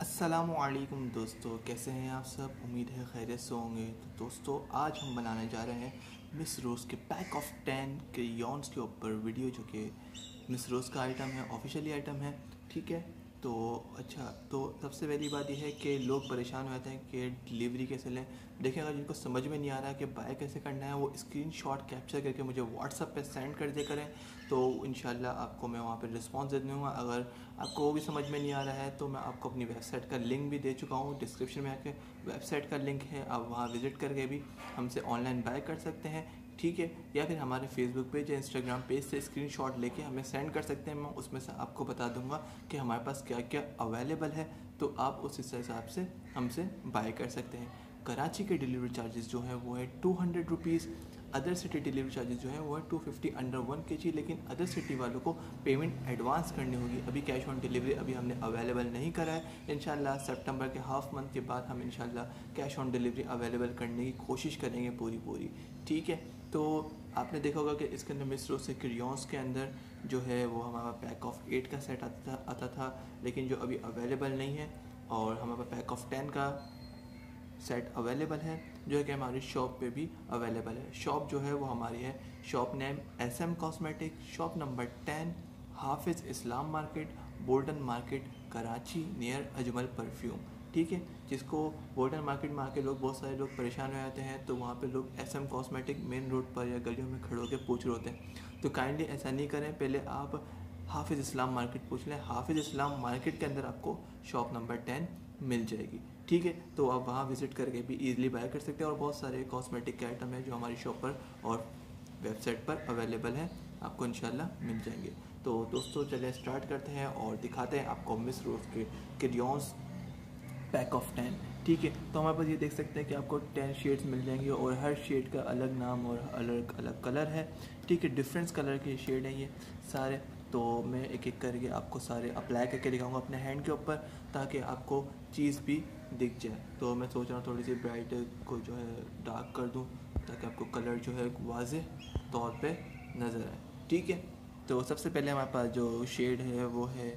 असलकुम दोस्तों, कैसे हैं आप सब? उम्मीद है खैरियत से होंगे। तो दोस्तों, आज हम बनाने जा रहे हैं मिस रोज़ के पैक ऑफ़ टेन के यॉन्स के ऊपर वीडियो, जो कि मिस रोज़ का आइटम है, ऑफिशियली आइटम है, ठीक है? तो अच्छा तो सबसे पहली बात यह है कि लोग परेशान हो जाते हैं कि डिलीवरी कैसे लें। देखिए, अगर जिनको समझ में नहीं आ रहा है कि बाय कैसे करना है, वो स्क्रीन शॉट कैप्चर करके मुझे व्हाट्सअप पे सेंड कर दे करें तो इन आपको मैं वहाँ पर रिस्पॉन्स दे दूँगा। अगर आपको वो भी समझ में नहीं आ रहा है तो मैं आपको अपनी वेबसाइट का लिंक भी दे चुका हूँ। डिस्क्रिप्शन में आके वेबसाइट का लिंक है, आप वहाँ विज़िट करके भी हमसे ऑनलाइन बाय कर सकते हैं। ठीक है? या फिर हमारे फेसबुक पेज या इंस्टाग्राम पेज से स्क्रीनशॉट लेके हमें सेंड कर सकते हैं। मैं उसमें से आपको बता दूँगा कि हमारे पास क्या क्या अवेलेबल है। तो आप उस हिसाब से हमसे बाय कर सकते हैं। कराची के डिलीवरी चार्जेस जो हैं, वो है two hundred rupees other city delivery charges जो है, वो है टू फिफ्टी अंडर वन के जी लेकिन अदर सिटी वालों को पेमेंट एडवांस करनी होगी। अभी कैश ऑन डिलीवरी अभी हमने अवेलेबल नहीं करा है। इन सितंबर के हाफ़ मंथ के बाद हम इन कैश ऑन डिलीवरी अवेलेबल करने की कोशिश करेंगे पूरी पूरी ठीक है? तो आपने देखा होगा कि इसके अंदर मिसरो से क्रियोन्स के अंदर जो है वो हमारा पैक ऑफ़ एट का सेट आता था आता था, लेकिन जो अभी अवेलेबल नहीं है और हमारा पैक ऑफ़ टेन का सेट अवेलेबल है, जो है कि हमारी शॉप पे भी अवेलेबल है। शॉप जो है वो हमारी है shop name S M cosmetic shop number ten Hafiz Islam market Bolton market Karachi near Ajmal perfume ठीक है, जिसको वोटर मार्केट में आके लोग, बहुत सारे लोग परेशान हो जाते हैं तो वहाँ पे लोग S M cosmetic main road पर या गलियों में खड़े होकर पूछ रहे होते हैं। तो काइंडली ऐसा नहीं करें, पहले आप हाफिज़ इस्लाम मार्केट पूछ लें। हाफिज़ इस्लाम मार्केट के अंदर आपको शॉप नंबर टेन मिल जाएगी। ठीक है तो आप वहाँ विज़िट करके भी ईजिली बाय कर सकते हैं और बहुत सारे कॉस्मेटिक के आइटम हैं जो हमारी शॉप पर और वेबसाइट पर अवेलेबल हैं। आपको इंशाल्लाह मिल जाएँगे। तो दोस्तों, चलिए स्टार्ट करते हैं और दिखाते हैं आपको मिस रोज के क्रियोन्स पैक ऑफ़ टेन ठीक है तो हमारे पास ये देख सकते हैं कि आपको टेन शेड्स मिल जाएँगे और हर शेड का अलग नाम और अलग अलग कलर है। ठीक है डिफरेंस कलर के शेड हैं ये सारे। तो मैं एक एक करके आपको सारे अप्लाई करके दिखाऊँगा अपने हैंड के ऊपर ताकि आपको चीज़ भी दिख जाए। तो मैं सोच रहा हूँ थोड़ी सी ब्राइट को जो है डार्क कर दूँ ताकि आपको कलर जो है वाज तौर पे नज़र आए। ठीक है तो सबसे पहले हमारे पास जो शेड है वो है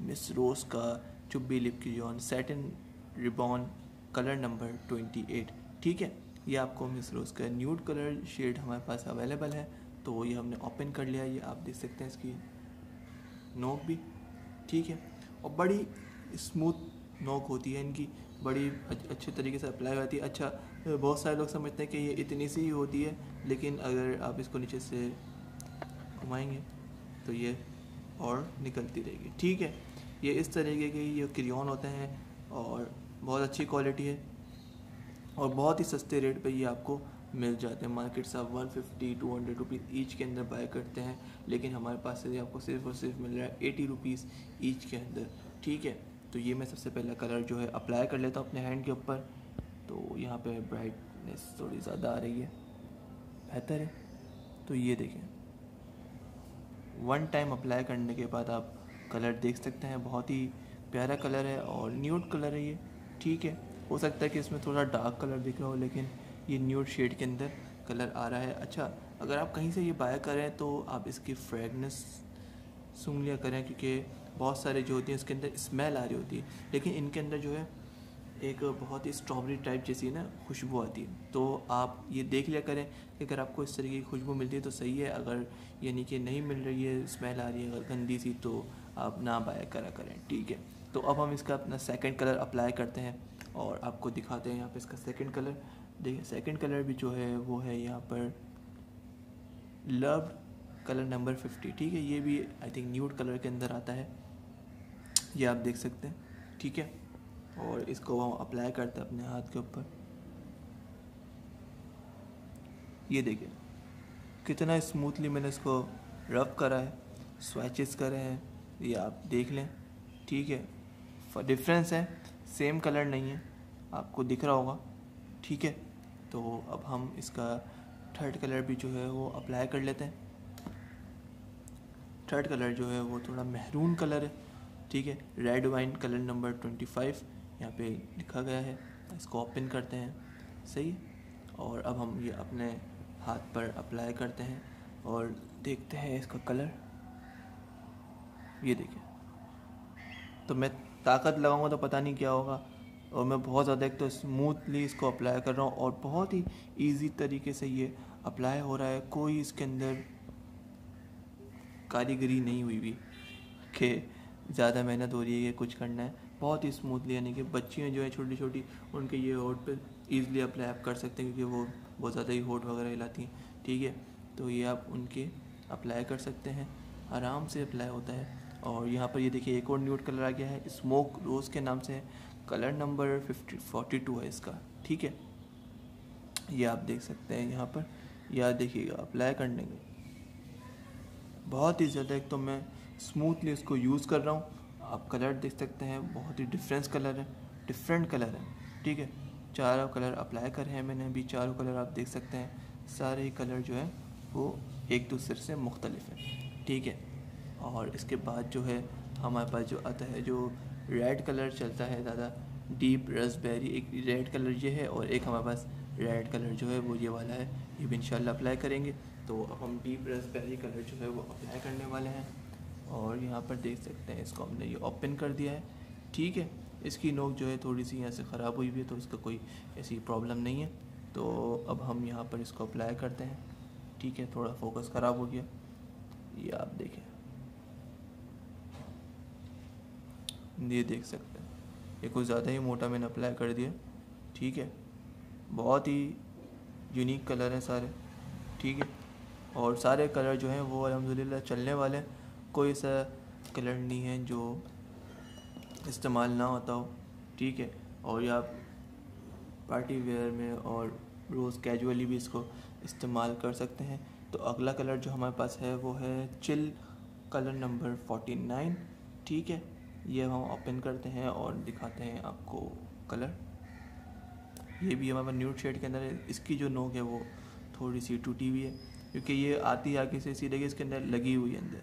मिस रोज़ का चुब्बी लिप की John satin ribbon colour number twenty eight. ठीक है? ये आपको मिस रोज़ का न्यूड कलर शेड हमारे पास अवेलेबल है तो ये हमने ओपन कर लिया ये आप देख सकते हैं इसकी नोक भी। ठीक है? और बड़ी स्मूथ नोक होती है इनकी, बड़ी अच्छे तरीके से अप्लाई होती है। अच्छा बहुत सारे लोग समझते हैं कि ये इतनी सी ही होती है, लेकिन अगर आप इसको नीचे से घुमाएँगे तो ये और निकलती रहेगी। ठीक है? ये इस तरीके के ये क्रियोन होते हैं, और बहुत अच्छी क्वालिटी है और बहुत ही सस्ते रेट पे ये आपको मिल जाते हैं। मार्केट से आप one fifty two hundred rupees each के अंदर बाय करते हैं, लेकिन हमारे पास से आपको सिर्फ़ और सिर्फ़ मिल रहा है एटी रुपीज़ ईच के अंदर। ठीक है? तो ये मैं सबसे पहला कलर जो है अप्लाई कर लेता हूँ अपने हैंड के ऊपर। तो यहाँ पे ब्राइटनेस थोड़ी ज़्यादा आ रही है। बेहतर है? तो ये देखें। वन टाइम अप्लाई करने के बाद आप कलर देख सकते हैं। बहुत ही प्यारा कलर है और न्यूड कलर है ये। ठीक है, हो सकता है कि इसमें थोड़ा डार्क कलर दिख रहा हो, लेकिन ये न्यूड शेड के अंदर कलर आ रहा है। अच्छा अगर आप कहीं से ये बाय करें तो आप इसकी फ्रेगनेस सुन लिया करें, क्योंकि बहुत सारे जो होती हैं उसके अंदर स्मेल आ रही होती है। लेकिन इनके अंदर जो है, एक बहुत ही स्ट्रॉबेरी टाइप जैसी ना, खुशबू आती है। तो आप ये देख लिया करें कि अगर आपको इस तरीके की खुशबू मिलती है तो सही है। अगर यानी कि नहीं मिल रही है स्मेल आ रही है, अगर गंदी सी तो आप ना बाय करा करें, ठीक है। तो अब हम इसका अपना सेकंड कलर अप्लाई करते हैं और आपको दिखाते हैं यहाँ पे इसका सेकंड कलर देखिए सेकंड कलर भी जो है, वो है यहाँ पर लव कलर नंबर फिफ्टी ठीक है? ये भी आई थिंक न्यूड कलर के अंदर आता है। ये आप देख सकते हैं, ठीक है? और इसको हम अप्लाई करते हैं अपने हाथ के ऊपर। ये देखिए, कितना स्मूथली मैंने इसको रब करा है स्वेचेस करे हैं, ये आप देख लें, ठीक है? डिफरेंस है सेम कलर नहीं है, आपको दिख रहा होगा, ठीक है? तो अब हम इसका थर्ड कलर भी जो है वो अप्लाई कर लेते हैं। थर्ड कलर जो है वो थोड़ा महरून कलर है, ठीक है? Red wine colour number twenty five यहाँ पे लिखा गया है, इसको ओपन करते हैं, सही और अब हम ये अपने हाथ पर अप्लाई करते हैं और देखते हैं इसका कलर ये देखिए तो मैं ताकत लगाऊँगा तो पता नहीं क्या होगा। और मैं बहुत ज़्यादा एक तो स्मूथली इसको अप्लाई कर रहा हूँ और बहुत ही इजी तरीके से ये अप्लाई हो रहा है। कोई इसके अंदर कारीगरी नहीं हुई भी। कि ज़्यादा मेहनत हो रही है ये कुछ करना है। बहुत ही स्मूथली यानी कि बच्चियाँ जो है छोटी छोटी उनके ये होट पे ईज़िली अप्लाई आप कर सकते हैं क्योंकि वो बहुत ज़्यादा ही होट वगैरह हिलाती हैं। ठीक है? तो ये आप उनके अप्लाई कर सकते हैं। आराम से अप्लाई होता है। और यहाँ पर ये देखिए, एक और न्यूट कलर आ गया है। स्मोक रोज़ के नाम से है। Colour number fifty forty two है इसका, ठीक है? ये आप देख सकते हैं यहाँ पर। या देखिएगा अप्लाई करने के बहुत ही ज़्यादा, एक तो मैं स्मूथली इसको यूज़ कर रहा हूँ। आप कलर देख सकते हैं, बहुत ही डिफरेंस कलर है। डिफरेंट कलर है, ठीक है? चारों कलर अप्लाई करे हैं मैंने अभी, चारों कलर आप देख सकते हैं। सारे कलर जो है, वो एक दूसरे से मुख्तलिफ़ है, ठीक है? और इसके बाद जो है, हमारे पास जो आता है, जो रेड कलर चलता है ज़्यादा डीप रसबेरी एक रेड कलर ये है और एक हमारे पास रेड कलर जो है वो ये वाला है, ये भी इंशाल्लाह अप्लाई करेंगे। तो अब हम डीप रसबेरी कलर जो है वो अप्लाई करने वाले हैं और यहाँ पर देख सकते हैं, इसको हमने ये ओपन कर दिया है। ठीक है, इसकी नोक जो है थोड़ी सी यहाँ से ख़राब हुई हुई है तो इसका कोई ऐसी प्रॉब्लम नहीं है। तो अब हम यहाँ पर इसको अप्लाई करते हैं। ठीक है, थोड़ा फोकस ख़राब हो गया। ये आप देखें। ये देख सकते हैं। ये कुछ ज़्यादा ही मोटा मैंने अप्लाई कर दिया। ठीक है? बहुत ही यूनिक कलर हैं सारे। ठीक है? और सारे कलर जो हैं वो अलहमदिल्ला चलने वाले हैं। कोई ऐसा कलर नहीं है जो इस्तेमाल ना होता हो। ठीक है? और या पार्टी वेयर में और रोज़ कैजुअली भी इसको इस्तेमाल कर सकते हैं। तो अगला कलर जो हमारे पास है वो है chill colour number forty nine ठीक है? ये हम ओपन करते हैं और दिखाते हैं आपको कलर ये भी हमारे न्यूड शेड के अंदर है। इसकी जो नोक है वो थोड़ी सी टूटी हुई है, क्योंकि ये आती आगे से सीधे इसके अंदर लगी हुई है अंदर।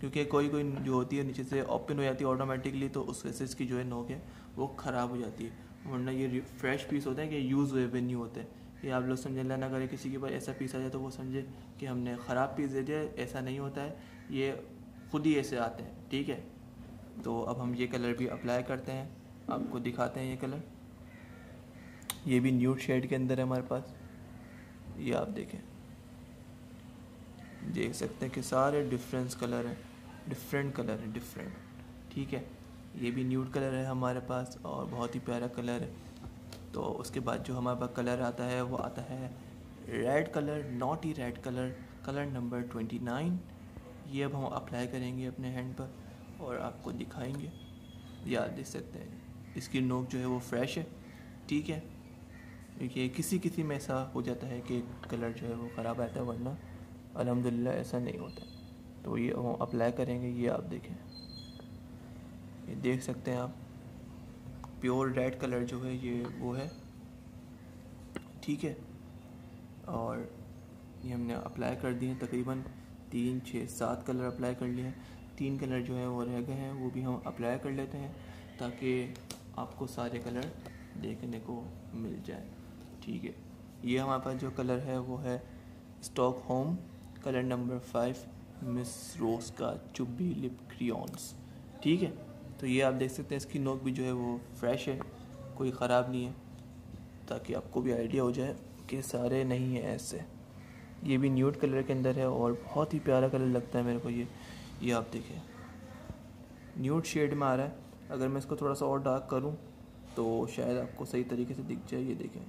क्योंकि कोई कोई जो होती है नीचे से ओपन हो जाती है ऑटोमेटिकली तो उस वजह से इसकी जो है नोक है वो ख़राब हो जाती है। वरना ये फ्रेश पीस होते हैं कि यूज़ हुए भी नहीं होते। ये आप लोग समझ लेना, अगर किसी के पास ऐसा पीस आ जाए तो वो समझे कि हमने ख़राब पीस दे दिया, ऐसा नहीं होता है। ये खुद ही ऐसे आते हैं, ठीक है? तो अब हम ये कलर भी अप्लाई करते हैं। आपको दिखाते हैं ये कलर। ये भी न्यूड शेड के अंदर है हमारे पास। ये आप देखें। देख सकते हैं कि सारे डिफरेंस कलर हैं। डिफरेंट कलर है डिफरेंट ठीक है? ये भी न्यूड कलर है हमारे पास और बहुत ही प्यारा कलर है। तो उसके बाद जो हमारे पास कलर आता है, वो आता है red colour not he red colour colour number twenty nine ये अब हम अप्लाई करेंगे अपने हैंड पर। और आपको दिखाएँगे। या देख सकते हैं। इसकी नोक जो है वो फ्रेश है। ठीक है? क्योंकि किसी किसी में ऐसा हो जाता है कि कलर जो है वो ख़राब आता है, वरना अलहमदिल्ला ऐसा नहीं होता। तो ये अप्लाई करेंगे, ये आप देखें। ये देख सकते हैं आप। प्योर रेड कलर जो है ये वो है। ठीक है? और ये हमने अप्लाई कर दिए तकरीबन। तीन छः सात कलर अप्लाई कर लिए हैं। तीन कलर जो है वो रह गए हैं, वो भी हम अप्लाई कर लेते हैं ताकि आपको सारे कलर देखने को मिल जाए। ठीक है। ये हमारे पास जो कलर है, वो है Stockholm colour number five Miss Rose का चुब्बी लिप क्रियॉन्स ठीक है। तो ये आप देख सकते हैं, इसकी नोक भी जो है वो फ्रेश है, कोई ख़राब नहीं है, ताकि आपको भी आइडिया हो जाए कि सारे नहीं हैं ऐसे। ये भी न्यूट कलर के अंदर है और बहुत ही प्यारा कलर लगता है मेरे को ये। ये आप देखें। न्यूट शेड में आ रहा है। अगर मैं इसको थोड़ा सा और डार्क करूँ तो शायद आपको सही तरीके से दिख जाए, ये देखें।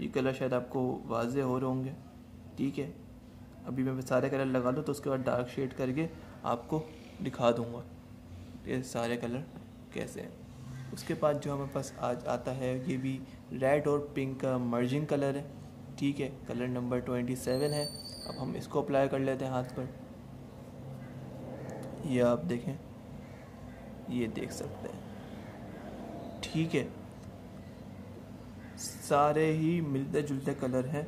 ये कलर शायद आपको वाजे हो रहे होंगे। ठीक है। अभी मैं सारे कलर लगा लूँ तो उसके बाद डार्क शेड करके आपको दिखा दूँगा, ये सारे कलर कैसे हैं। उसके बाद जो हमारे पास आज आता है, ये भी रेड और पिंक का मर्जिंग कलर है। ठीक है। कलर नंबर ट्वेंटी सेवन है। अब हम इसको अप्लाई कर लेते हैं हाथ पर। ये आप देखें। ये देख सकते हैं। ठीक है। सारे ही मिलते जुलते कलर हैं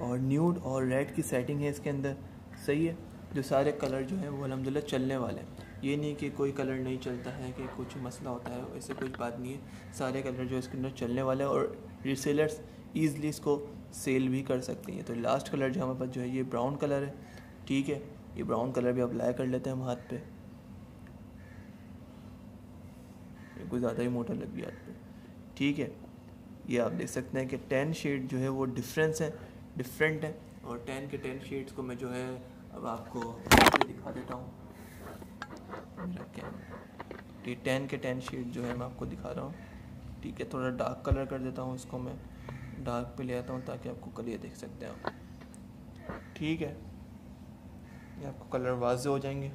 और न्यूड और रेड की सेटिंग है इसके अंदर। सही है? जो सारे कलर जो हैं वो अलहमदिल्ला चलने वाले हैं। ये नहीं कि कोई कलर नहीं चलता है कि कुछ मसला होता है, ऐसे कुछ बात नहीं है। सारे कलर जो इसके अंदर चलने वाले हैं और रिसेलर्स ईज़िली इसको सेल भी कर सकते हैं। तो लास्ट कलर जो हमारे पास जो है, ये ब्राउन कलर है। ठीक है? ये ब्राउन कलर भी अप्लाई कर लेते हैं हम हाथ पे। कोई ज़्यादा ही मोटा लग गया आप ठीक है? ये आप देख सकते हैं कि टेन शेड जो है वो डिफरेंस है डिफरेंट है और टेन के टेन शेड्स को मैं जो है अब आपको दिखा देता हूँ। ये टेन के टेन शेड जो है मैं आपको दिखा रहा हूँ। ठीक है? थोड़ा डार्क कलर कर देता हूँ इसको मैं। डार्क पे ले आता हूँ ताकि आपको क्लियर देख सकते हैं ठीक है? ये आपको कलर वाजे हो जाएँगे।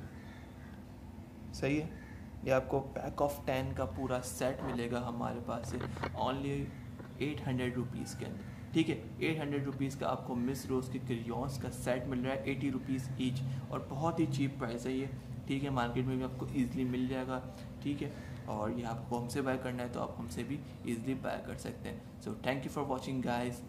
सही है? ये आपको पैक ऑफ़ टेन का पूरा सेट मिलेगा हमारे पास से ओनली एट हंड्रेड रुपीज़ के अंदर। ठीक है? एट हंड्रेड रुपीज़ का आपको मिस रोज़ के क्रियॉन्स का सेट मिल रहा है एटी रुपीज़ ईच और बहुत ही चीप प्राइस है ये। ठीक है? मार्केट में भी आपको ईजिली मिल जाएगा। ठीक है? और ये आपको हमसे बाय करना है तो आप हमसे भी ईजिली बाय कर सकते हैं। So thank you for watching guys